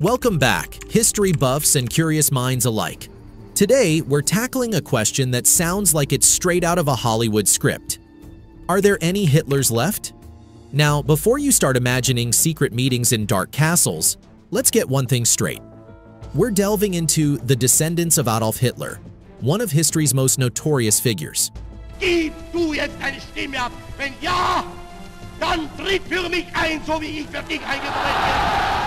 Welcome back, history buffs and curious minds alike. Today, we're tackling a question that sounds like it's straight out of a Hollywood script. Are there any Hitlers left? Now, before you start imagining secret meetings in dark castles, let's get one thing straight. We're delving into the descendants of Adolf Hitler, one of history's most notorious figures. Dann tritt für mich ein, so wie ich für dich eingetreten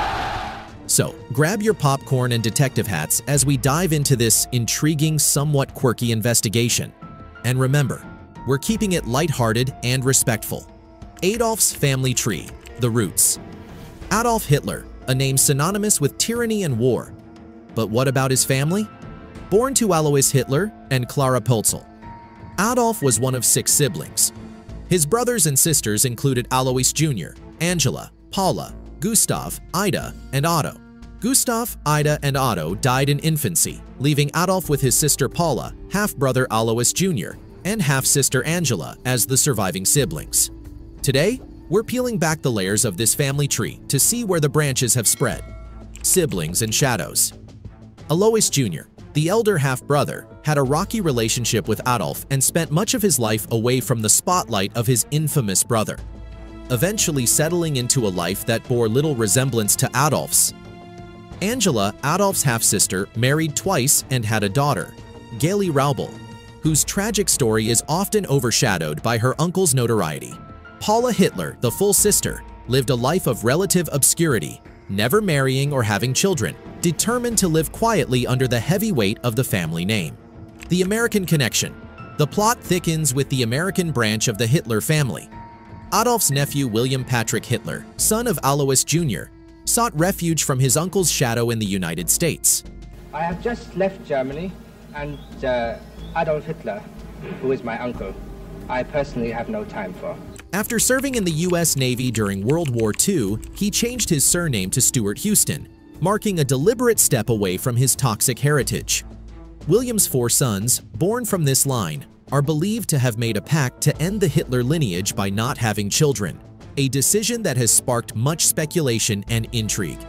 So, grab your popcorn and detective hats as we dive into this intriguing, somewhat quirky investigation. And remember, we're keeping it lighthearted and respectful. Adolf's family tree, the roots. Adolf Hitler, a name synonymous with tyranny and war. But what about his family? Born to Alois Hitler and Clara Pölzl, Adolf was one of six siblings. His brothers and sisters included Alois Jr., Angela, Paula, Gustav, Ida, and Otto. Gustav, Ida, and Otto died in infancy, leaving Adolf with his sister Paula, half-brother Alois Jr., and half-sister Angela as the surviving siblings. Today, we're peeling back the layers of this family tree to see where the branches have spread. Siblings and shadows. Alois Jr., the elder half-brother, had a rocky relationship with Adolf and spent much of his life away from the spotlight of his infamous brother, eventually settling into a life that bore little resemblance to Adolf's. Angela, Adolf's half-sister, married twice and had a daughter, Geli Raubal, whose tragic story is often overshadowed by her uncle's notoriety. Paula Hitler, the full sister, lived a life of relative obscurity, never marrying or having children, determined to live quietly under the heavy weight of the family name. The American Connection The plot thickens with the American branch of the Hitler family. Adolf's nephew William Patrick Hitler, son of Alois Jr., sought refuge from his uncle's shadow in the United States. I have just left Germany, and uh, Adolf Hitler, who is my uncle, I personally have no time for. After serving in the U.S. Navy during World War II, he changed his surname to Stuart Houston, marking a deliberate step away from his toxic heritage. William's four sons, born from this line, are believed to have made a pact to end the Hitler lineage by not having children, a decision that has sparked much speculation and intrigue.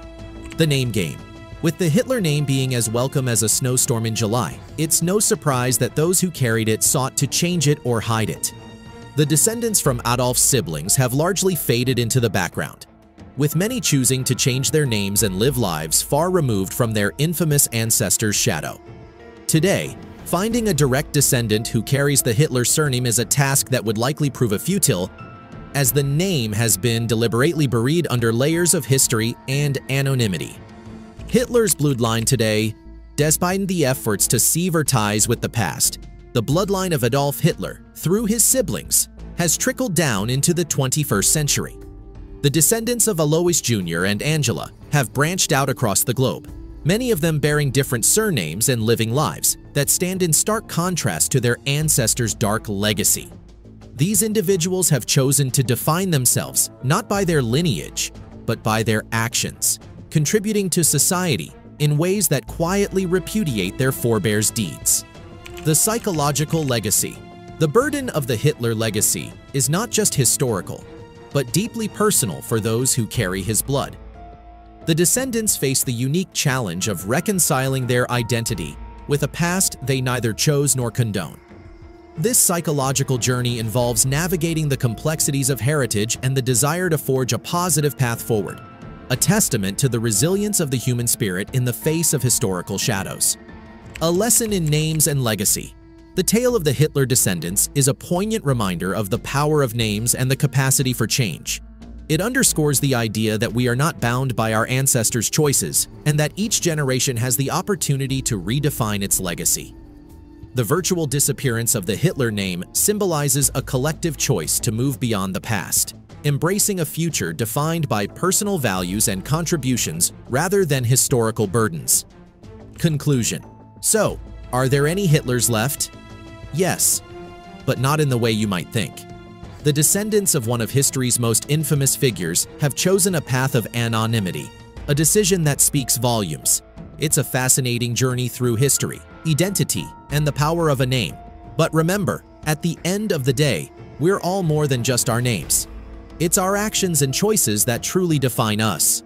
The name game. With the Hitler name being as welcome as a snowstorm in July, it's no surprise that those who carried it sought to change it or hide it. The descendants from Adolf's siblings have largely faded into the background, with many choosing to change their names and live lives far removed from their infamous ancestors' shadow. Today, finding a direct descendant who carries the Hitler surname is a task that would likely prove a futile, as the name has been deliberately buried under layers of history and anonymity. Hitler's bloodline today, despite the efforts to sever ties with the past, the bloodline of Adolf Hitler, through his siblings, has trickled down into the 21st century. The descendants of Alois Jr. and Angela have branched out across the globe, many of them bearing different surnames and living lives that stand in stark contrast to their ancestors' dark legacy. These individuals have chosen to define themselves not by their lineage, but by their actions, contributing to society in ways that quietly repudiate their forebears' deeds. The psychological legacy. The burden of the Hitler legacy is not just historical, but deeply personal for those who carry his blood. The descendants face the unique challenge of reconciling their identity with a past they neither chose nor condone. This psychological journey involves navigating the complexities of heritage and the desire to forge a positive path forward, a testament to the resilience of the human spirit in the face of historical shadows. A lesson in names and legacy. The tale of the Hitler descendants is a poignant reminder of the power of names and the capacity for change. It underscores the idea that we are not bound by our ancestors' choices and that each generation has the opportunity to redefine its legacy. The virtual disappearance of the Hitler name symbolizes a collective choice to move beyond the past, embracing a future defined by personal values and contributions rather than historical burdens. Conclusion So, are there any Hitlers left? Yes, but not in the way you might think. The descendants of one of history's most infamous figures have chosen a path of anonymity, a decision that speaks volumes. It's a fascinating journey through history, identity, and the power of a name. But remember, at the end of the day, we're all more than just our names. It's our actions and choices that truly define us.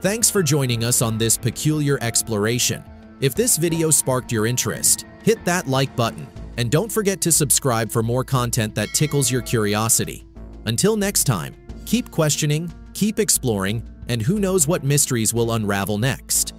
Thanks for joining us on this peculiar exploration. If this video sparked your interest, hit that like button and don't forget to subscribe for more content that tickles your curiosity. Until next time, keep questioning, keep exploring, and who knows what mysteries will unravel next.